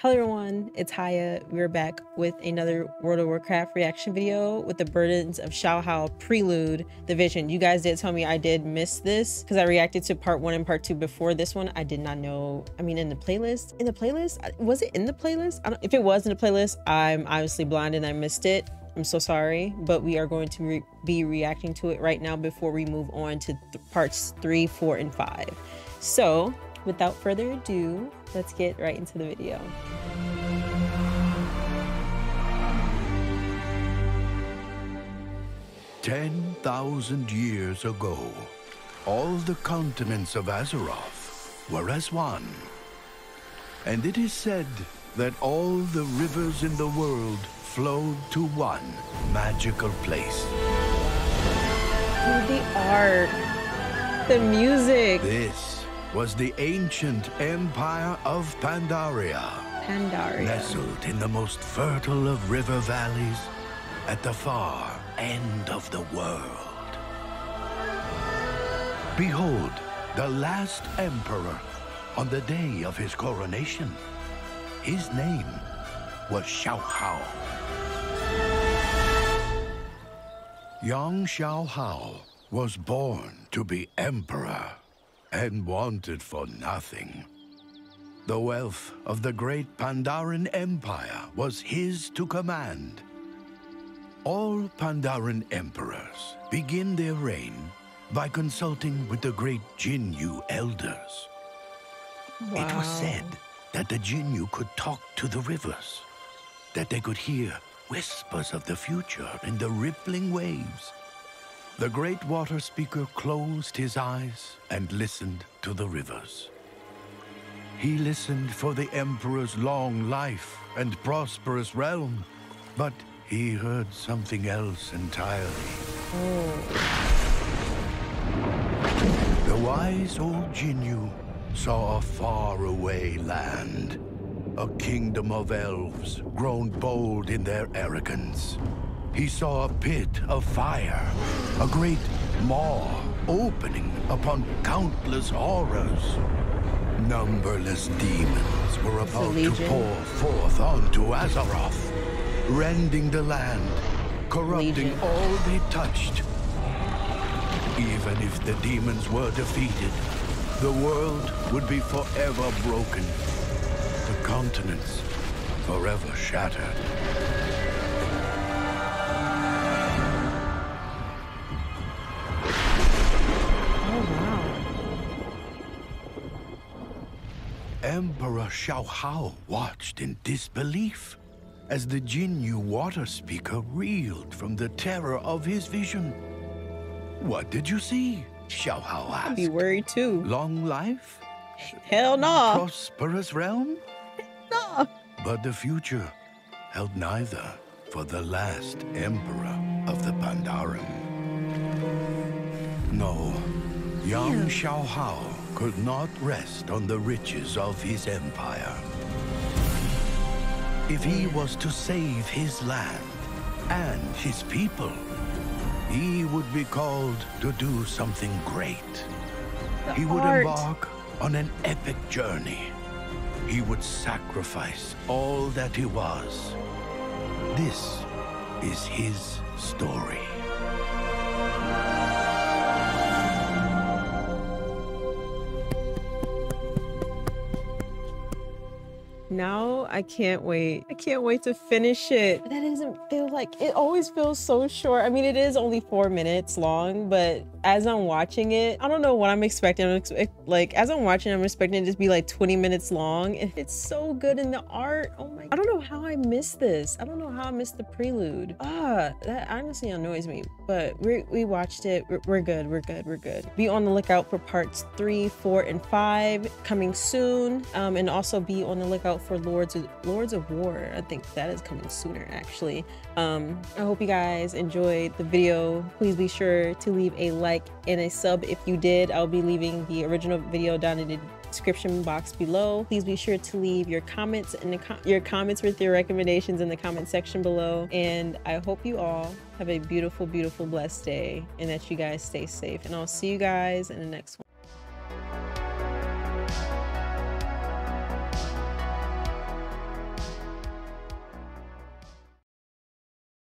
Hello everyone, it's Haya. We're back with another World of Warcraft reaction video with the Burdens of Shaohao Prelude the Vision. You guys did tell me I did miss this because I reacted to part one and part two before this one. I did not know, I mean in the playlist, in the playlist, uh, was it in the playlist? if it was in the playlist, I'm obviously blind and I missed it. I'm so sorry, but we are going to re be reacting to it right now before we move on to parts three, four, and five. So without further ado, let's get right into the video. Ten thousand years ago, all the continents of Azeroth were as one. And it is said that all the rivers in the world flowed to one magical place. The art, the music. This was the ancient empire of Pandaria. Pandaria. Nestled in the most fertile of river valleys at the far end of the world. Behold, the last emperor on the day of his coronation. His name was Shaohao. Young Shaohao was born to be emperor and wanted for nothing. The wealth of the great Pandaren Empire was his to command. All Pandaren emperors begin their reign by consulting with the great Jinyu elders. Wow. It was said that the Jinyu could talk to the rivers, that they could hear whispers of the future in the rippling waves, the great water speaker closed his eyes and listened to the rivers. He listened for the Emperor's long life and prosperous realm, but he heard something else entirely. Oh. The wise old Jinyu saw a faraway land, a kingdom of elves grown bold in their arrogance. He saw a pit of fire, a great maw opening upon countless horrors. Numberless demons were about to pour forth onto Azeroth, rending the land, corrupting Legion. all they touched. Even if the demons were defeated, the world would be forever broken, the continents forever shattered. Emperor Shaohao watched in disbelief as the Jinyu water speaker reeled from the terror of his vision. What did you see? Shaohao asked. I'd be worried too. Long life? Hell no. Prosperous realm? No. But the future held neither for the last emperor of the Pandaren. No, young Shaohao could not rest on the riches of his empire. If he was to save his land and his people, he would be called to do something great. The he would art. embark on an epic journey. He would sacrifice all that he was. This is his story. Now I can't wait. I can't wait to finish it. That doesn't feel like, it always feels so short. I mean, it is only four minutes long, but as I'm watching it, I don't know what I'm expecting. I'm like, as I'm watching, I'm expecting it to be like 20 minutes long. It's so good in the art. Oh my, I don't know how I missed this. I don't know how I missed the prelude. Ah, that honestly annoys me, but we we watched it. We're, we're good. We're good. We're good. Be on the lookout for parts three, four, and five coming soon. Um, and also be on the lookout for Lords of Lords of War. I think that is coming sooner actually. Um, I hope you guys enjoyed the video. Please be sure to leave a like and a sub if you did. I'll be leaving the original video down in the description box below. Please be sure to leave your comments in the your comments with your recommendations in the comment section below. And I hope you all have a beautiful, beautiful, blessed day and that you guys stay safe. And I'll see you guys in the next one.